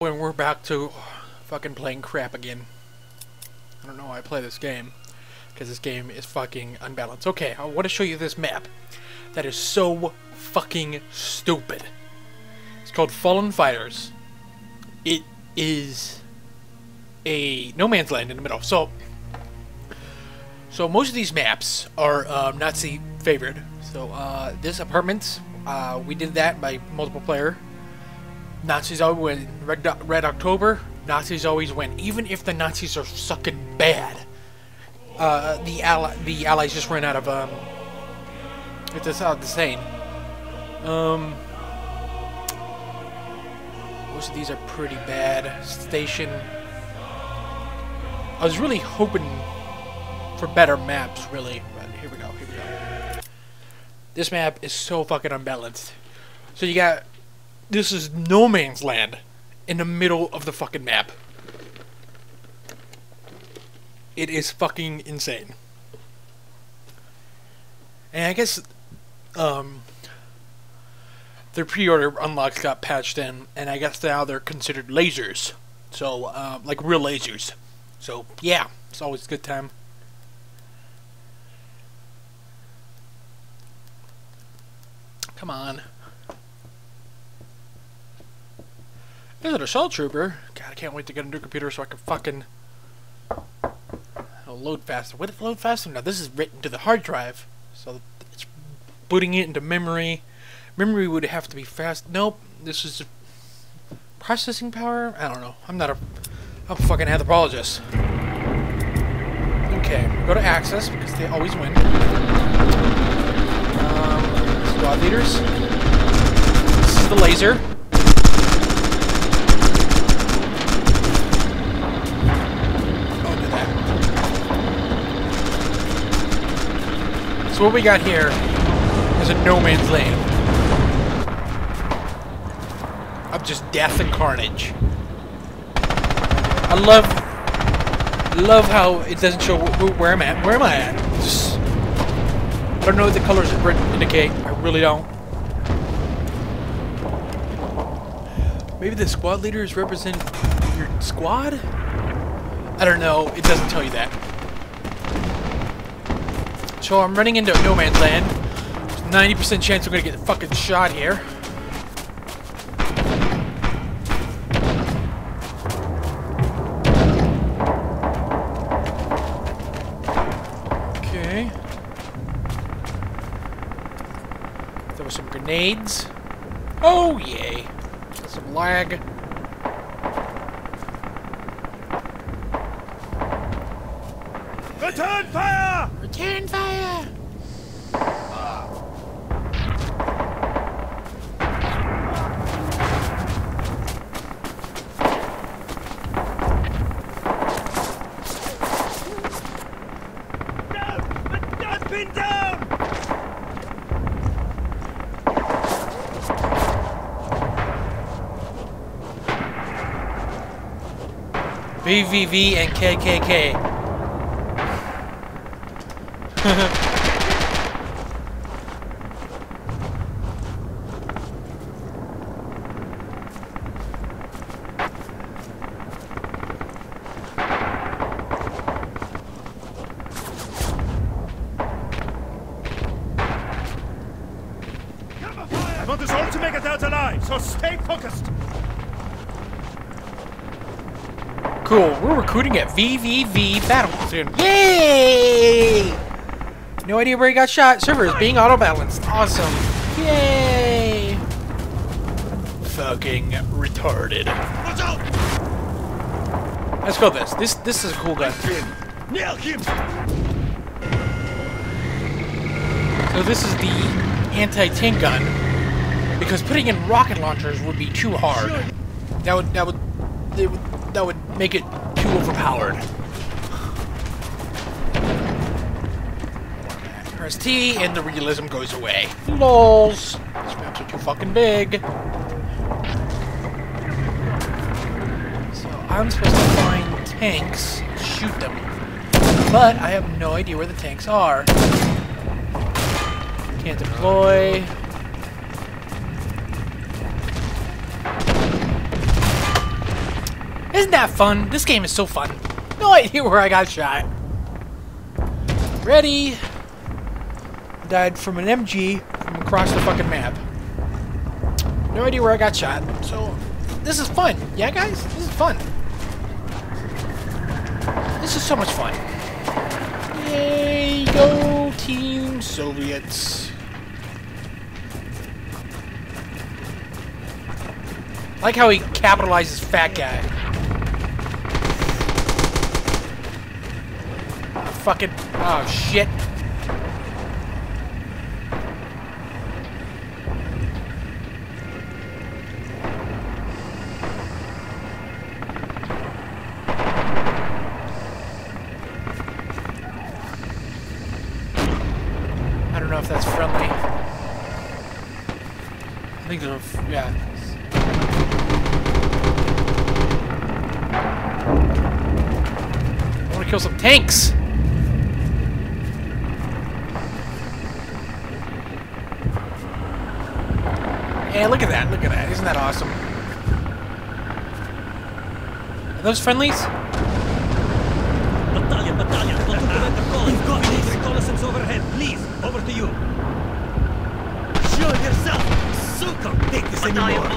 when we're back to fucking playing crap again. I don't know why I play this game. Because this game is fucking unbalanced. Okay, I want to show you this map. That is so fucking stupid. It's called Fallen Fighters. It is a no man's land in the middle. So, so most of these maps are um, Nazi favored. So uh, this apartment, uh, we did that by multiple player. Nazis always win. Red, Red October, Nazis always win. Even if the Nazis are sucking bad. Uh, the ally, the Allies just ran out of, um... It's just out insane. Um... Most of these are pretty bad. Station... I was really hoping for better maps, really. But here we go, here we go. This map is so fucking unbalanced. So you got this is no man's land in the middle of the fucking map. It is fucking insane. And I guess um, their pre-order unlocks got patched in, and I guess now they're considered lasers. So, uh, like real lasers. So, yeah, it's always a good time. Come on. Is it a shell trooper? God, I can't wait to get a new computer so I can fucking It'll load faster. Would it load faster? Now, this is written to the hard drive, so it's booting it into memory. Memory would have to be fast. Nope, this is processing power. I don't know. I'm not a. I'm a fucking anthropologist. Okay, go to Axis because they always win. Um, squad leaders. This is the laser. So what we got here is a no man's land of just death and carnage. I love, love how it doesn't show where I'm at. Where am I at? Just, I don't know what the colors indicate. I really don't. Maybe the squad leaders represent your squad? I don't know. It doesn't tell you that. So I'm running into no man's land. 90% chance I'm gonna get fucking shot here. Okay. There were some grenades. Oh, yay. Some lag. Return fire! Return fire! No! The dustbin down! VVV and KKK. I want us all to make it out alive, so stay focused! Cool, we're recruiting battle VVV Battlefield. Yay! No idea where he got shot. Server is being auto-balanced. Awesome. Yay! Fucking retarded. Watch out! Let's go this. This this is a cool gun. Nail him! So this is the anti-tank gun. Because putting in rocket launchers would be too hard. That would that would, it would that would make it too overpowered. Press T and the realism goes away. LOLs. These maps are too fucking big. So I'm supposed to find tanks, shoot them. But I have no idea where the tanks are. Can't deploy. Isn't that fun? This game is so fun. No idea where I got shot. Ready. Died from an MG from across the fucking map. No idea where I got shot. So, this is fun. Yeah, guys? This is fun. This is so much fun. Yay, go Team Soviets. I like how he capitalizes fat guy. Fucking, oh shit. I don't know if that's friendly. I think so. Yeah. I want to kill some tanks. Yeah, look at that. Look at that. Isn't that awesome? Are those friendlies? Battalion, battalion, platoon commander calling. We've got this. Reconnaissance overhead, please. Over to you. Show yourself. Suka, take this anymore.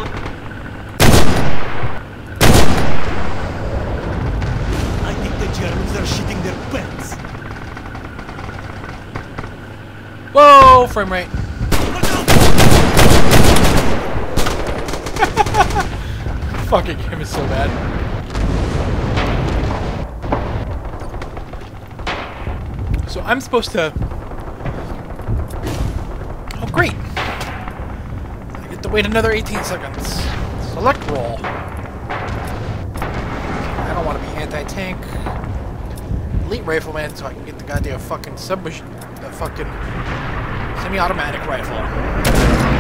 I think the Germans are shitting their pants. Whoa, frame rate. Fucking game is so bad. I'm supposed to. Oh, great! I get to wait another 18 seconds. Select role. I don't want to be anti-tank. Elite rifleman, so I can get the goddamn fucking submachine, the fucking semi-automatic rifle.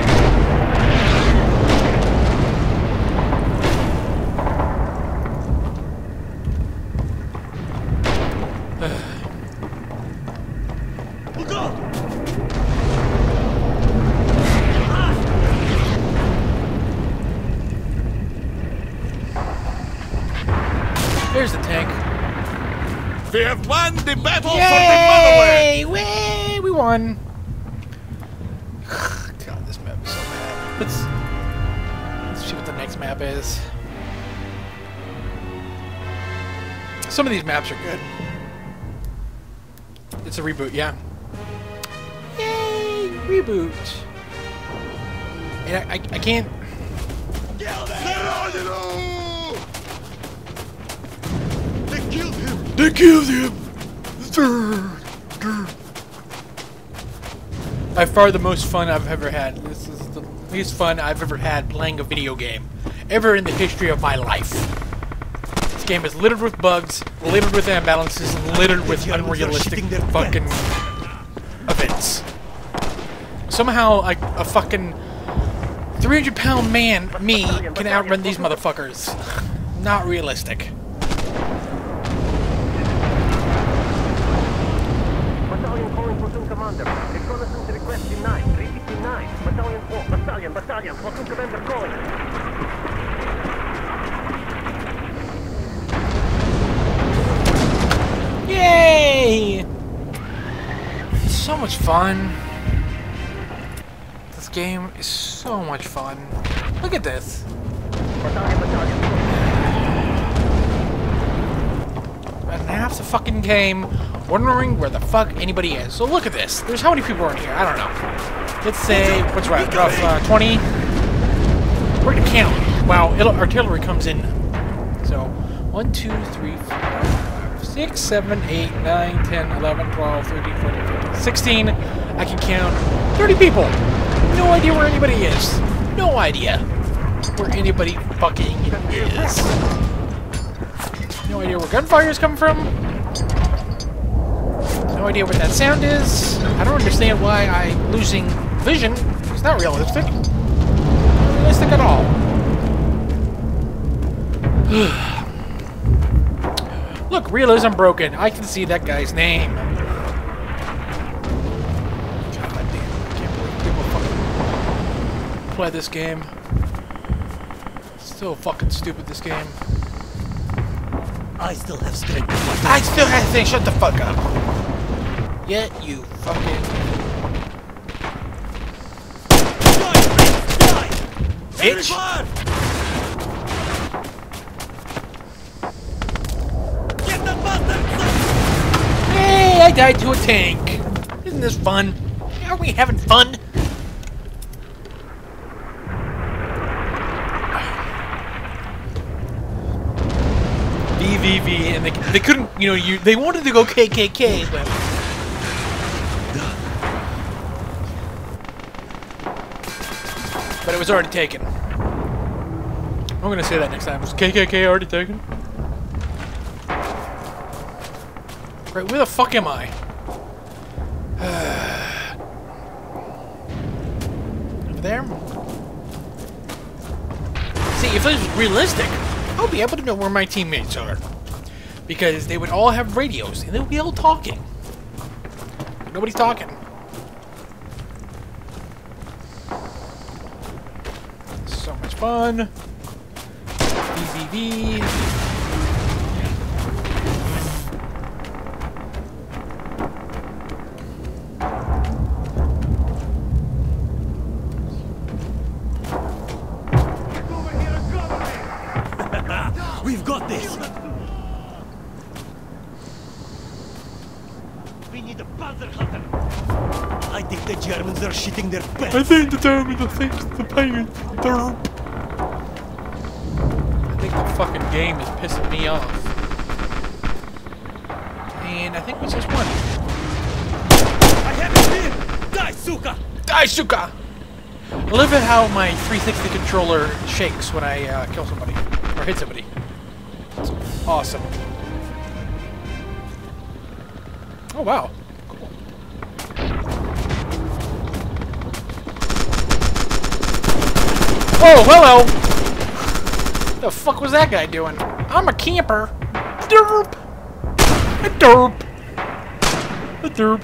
Won the battle for the motherland! Yay! Way! We won. God, this map is so bad. Let's let's see what the next map is. Some of these maps are good. It's a reboot, yeah. Yay! Reboot. And I, I, I can't. They killed him! They killed him. By far the most fun I've ever had. This is the least fun I've ever had playing a video game. Ever in the history of my life. This game is littered with bugs, littered with imbalances, littered with unrealistic fucking events. Somehow, like, a fucking 300 pound man, me, can outrun these motherfuckers. Not realistic. Battalion, battalion. Platoon commander calling. Yay! So much fun. This game is so much fun. Look at this. Battalion, battalion. Spent half the fucking game wondering where the fuck anybody is. So look at this. There's how many people are in here? I don't know. Let's say, what's right, rough, uh, 20? We're gonna count. Wow, artillery comes in. So, 1, 2, 3, 4, 5, 6, 7, 8, 9, 10, 11, 12, 13, 14, 15, 16. I can count 30 people. No idea where anybody is. No idea where anybody fucking is. No idea where gunfire is coming from. No idea what that sound is. I don't understand why I'm losing vision. It's not realistic. Not realistic at all. Look, realism broken. I can see that guy's name. God damn, I can't believe people fucking play this game. So fucking stupid, this game. I still have strength. I still have to say, shut the fuck up. Yeah, you fucking Die, bitch, die! Enemy bitch. Hey, I died to a tank. Isn't this fun? Are we having fun? VVV, and they, they couldn't, you know, you they wanted to go KKK, but already taken. I'm gonna say that next time. Was KKK already taken? Right, where the fuck am I? Over there? See, if this was realistic, I'll be able to know where my teammates are. Because they would all have radios, and they would be all talking. Nobody's talking. So much fun. VVV. We've got this! We need a Panzer Hunter! I think the Germans are shitting their pants! think the Germans are thinking the pain. Derp. Game is pissing me off. And I think we just won. I have it here! Die, suka! Die, Suka! I love it how my 360 controller shakes when I uh, kill somebody. Or hit somebody. It's awesome. Oh, wow. Cool. Oh, hello! What the fuck was that guy doing? I'm a camper. Derp! A derp! A derp.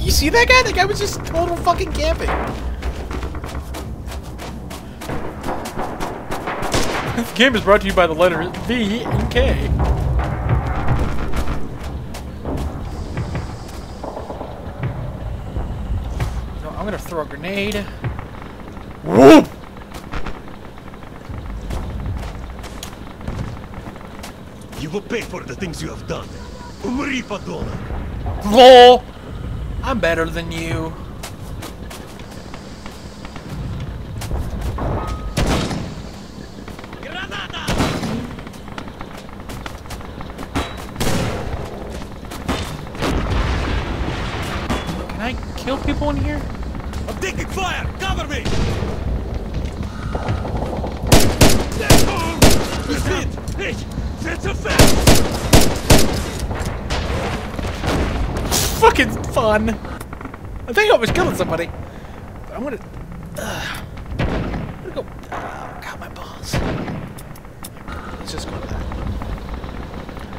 you see that guy? That guy was just total fucking camping. This game is brought to you by the letters V and K. I'm gonna throw a grenade. Whoop! You will pay for the things you have done. Umri Padona! LOL! I'm better than you. Can I kill people in here? I'm taking fire! Cover me! He's hit! Hit! That's a fact! Fucking fun. I think I was killing somebody. But I'm gonna. Uh, I'm gonna go. Oh, God, my balls. Let's just go with that.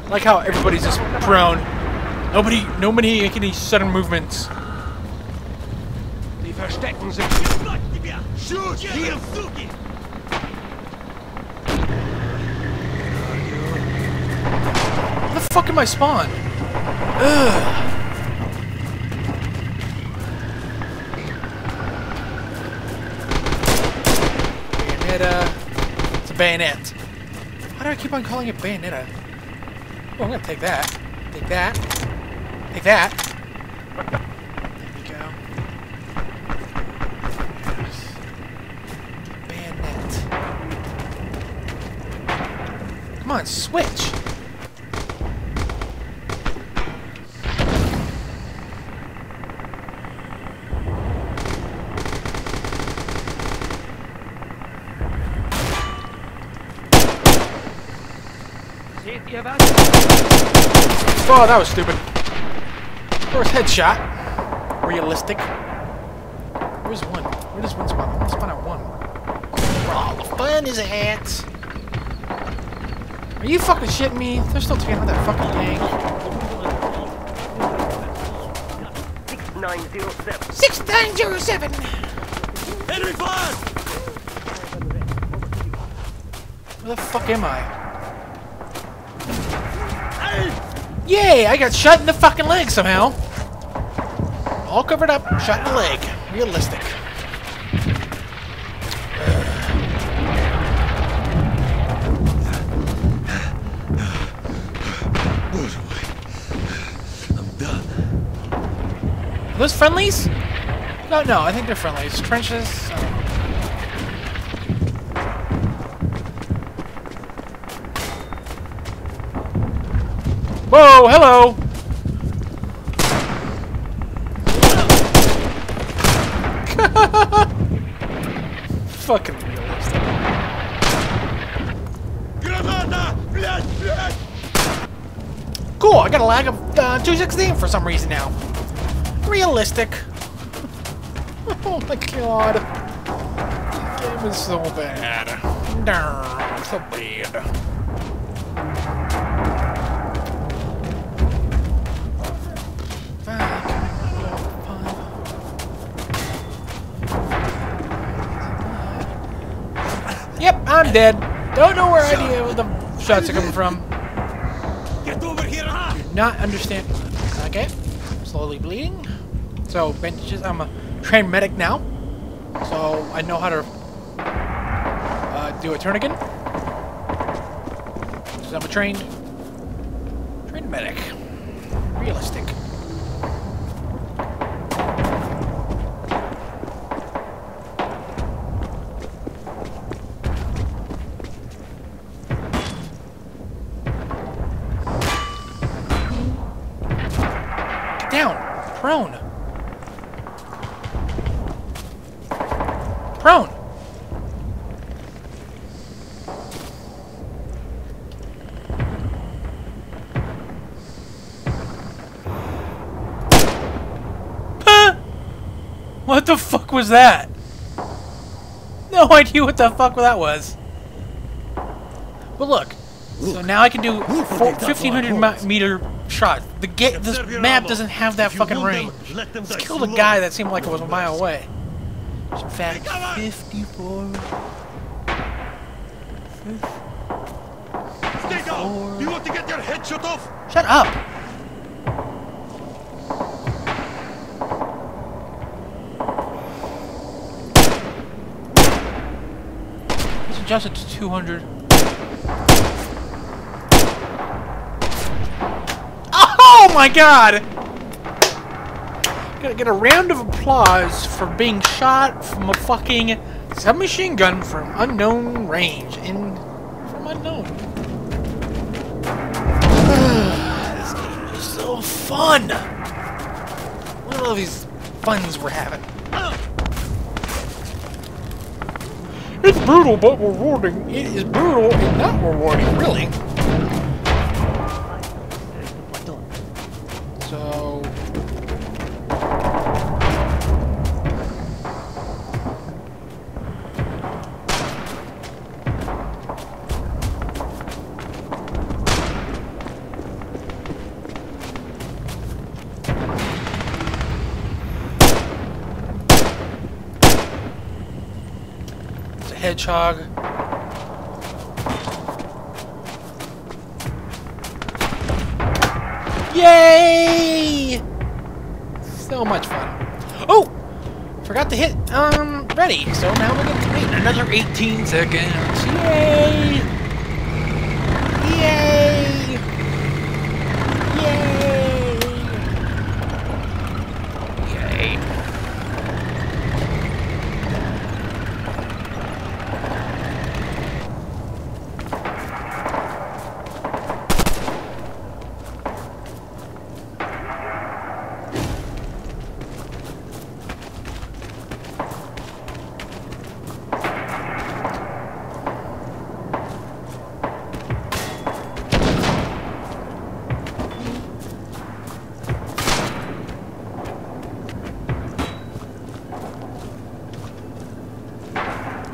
I like how everybody's just prone. Nobody, nobody making any sudden movements. Die verstecken sich. Shoot! Kill Suki! Where the fuck am I spawned? Ugh. Bayonet. Why do I keep on calling it Bayonetta? Oh, I'm gonna take that. Take that. Take that. There we go. Yes. Bayonet. Come on, switch. Oh, that was stupid. First headshot. Realistic. Where's one? Where does one spawn? To spawn at one. All the fun is at. Are you fucking shitting me? They're still taking out that fucking tank. 6907. 6907! Enemy fire! Where the fuck am I? Yay! I got shot in the fucking leg somehow. All covered up, shot in the leg. Realistic. I'm done. Are those friendlies? No, no, I think they're friendlies. Trenches. Whoa, hello! Fucking realistic. Cool, I got a lag of uh, 216 for some reason now. Realistic. oh my god. This game is so bad. Damn, so bad. I'm dead. Don't know where idea where the shots are coming from. Get over here! Ah! Not understand. Okay, slowly bleeding. So bandages. I'm a trained medic now, so I know how to uh, do a tourniquet. So I'm a trained trained medic. Realistic. Get down. Prone. Prone. Huh? What the fuck was that? No idea what the fuck that was. But look, so now I can do 1500 meter shot. The ga- this map doesn't have that fucking range. Let's die kill the guy that seemed like it was a mile away. In fact, Come on. 54. Stay down! Do you want to get your head shot off? Shut up! Let's adjust it to 200. Oh my god! Gotta get a round of applause for being shot from a fucking submachine gun from unknown range. And from unknown. this game is so fun! Look at all these funs we're having. Brutal but rewarding. It is brutal and not rewarding, really. Hedgehog. Yay! So much fun. Oh! Forgot to hit, um, ready. So now we get to wait another 18 seconds. Yay! Yay! Yay! Yay.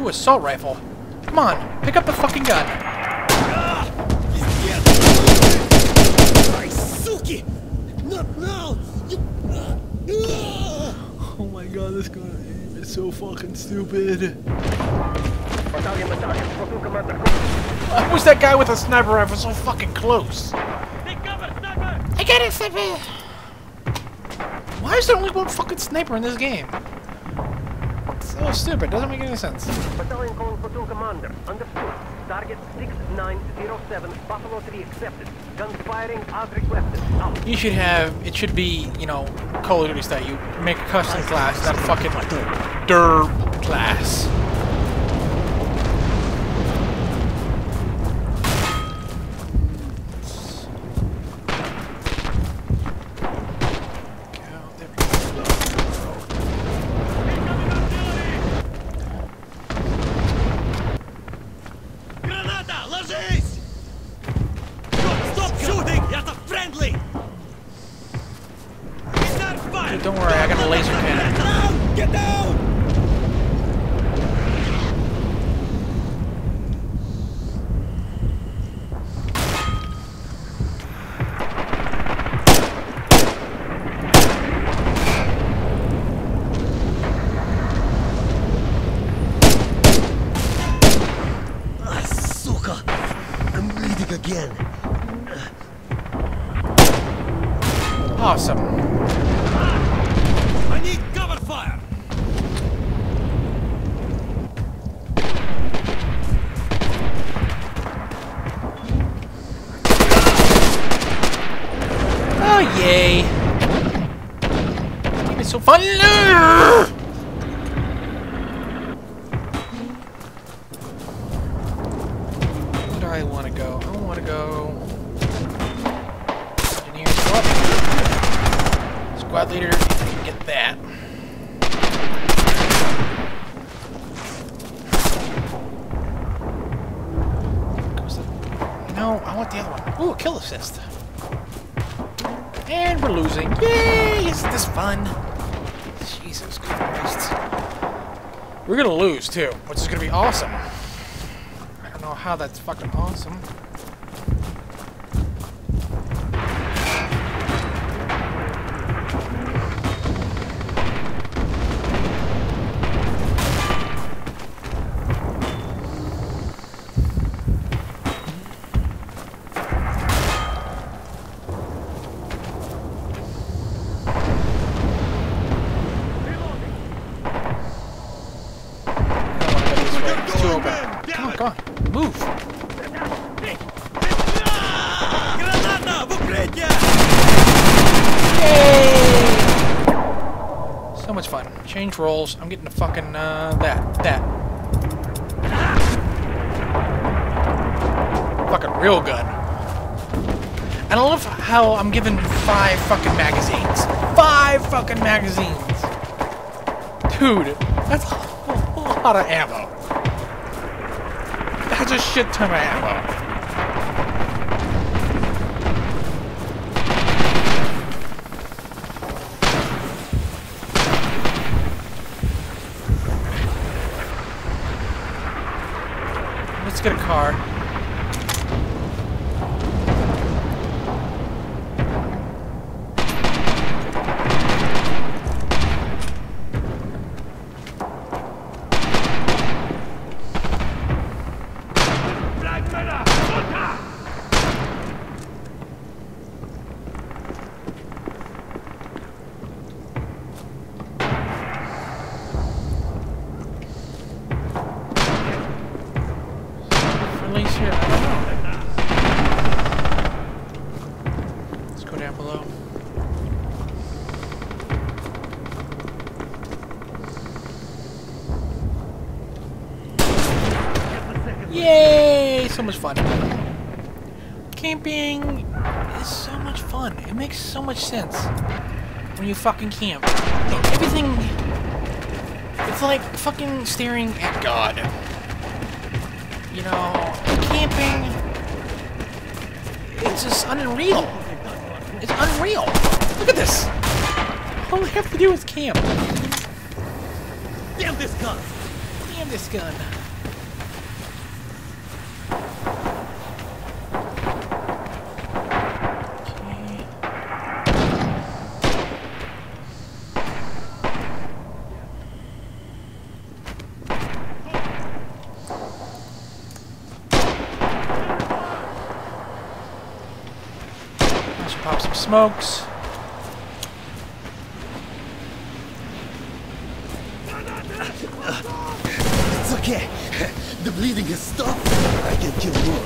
Ooh, assault rifle. Come on, pick up the fucking gun. Oh my god, this gun is so fucking stupid. I wish that guy with a sniper rifle so fucking close. I got it, sniper! Why is there only one fucking sniper in this game? It's stupid. Doesn't make any sense. Battalion calling platoon commander. Understood. Target 6907, Buffalo 3 accepted. Guns firing as requested. Out. You should have. It should be, you know, Call of Duty style. You make a custom class, not a fucking derp class. friendly. Don't worry, I got a laser cannon. Get down! I want to go? I want to go. Engineer squad. Squad leader. I can Get that. No, I want the other one. Ooh, kill assist. And we're losing. Yay! Isn't this fun? Jesus Christ. We're gonna lose too, which is gonna be awesome. I how that's fucking awesome. On, move. So much fun. Change roles. I'm getting a fucking, uh, that. That. Fucking real gun. I don't love how I'm given five fucking magazines. Five fucking magazines! Dude, that's a lot of ammo. A shit ton of ammo. Let's get a car. Release here. I don't know. Let's go down below. Yay! So much fun. Camping is so much fun. It makes so much sense when you fucking camp. Everything. It's like fucking staring at God. You know, camping. It's just unreal. It's unreal. Look at this. All we have to do is camp. Damn this gun! Damn this gun. Okay. pop some smokes. It's okay. The bleeding has stopped. I can kill more.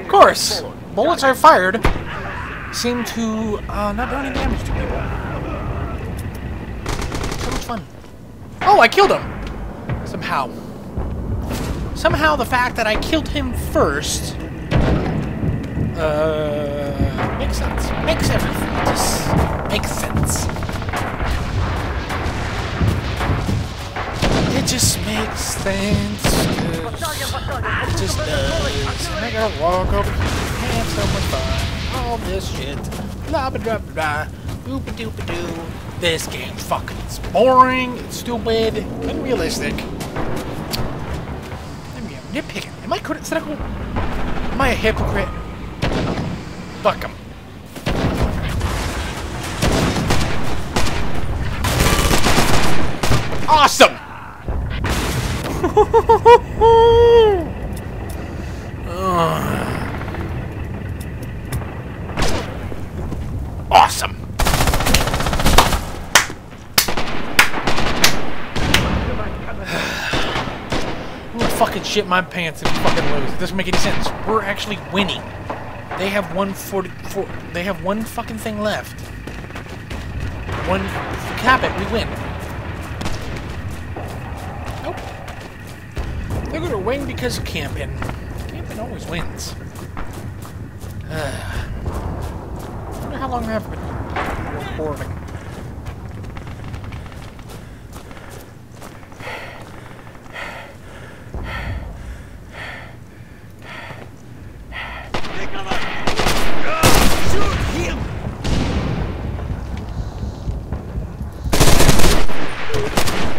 Of course, bullets are fired seem to uh, not do any damage to people. So much fun. Oh, I killed him! Somehow. Somehow the fact that I killed him first uh, makes sense. Makes everything just makes sense. It just makes sense. It just does. I gotta walk over here and have so much fun. All this shit. Blah blah blah blah. Boop a doop a doo. This game fucking is boring, it's stupid, unrealistic. I mean, I'm nitpicking. Am I cynical? Am I a hypocrite? Fuck. Awesome! awesome! I'm gonna fucking shit my pants if we fucking lose. It doesn't make any sense. We're actually winning. They have one forty four. They have one fucking thing left. One. Cap it. We win. Nope. They're gonna win because of camping. Camping always wins. I wonder how long I've been recording. Shoot him!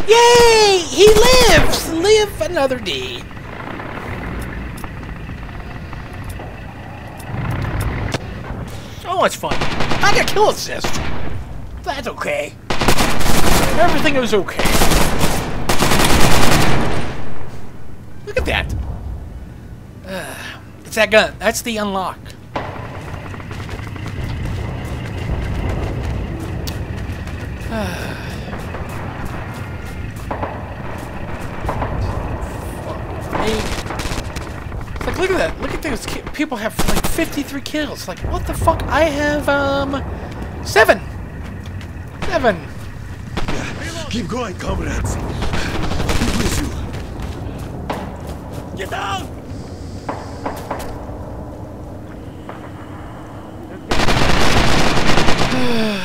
Yay! He lives! Live another day. So much fun. I got kill assist. That's okay. Everything is okay. Look at that. Uh, it's that gun. That's the unlock. Hey. It's like, look at that. Look at those ki- people have like 53 kills. Like, what the fuck? I have, um, seven. Seven. Yeah. Keep going, comrades. I'll be with you. Get down!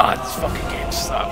God, this fucking game sucks.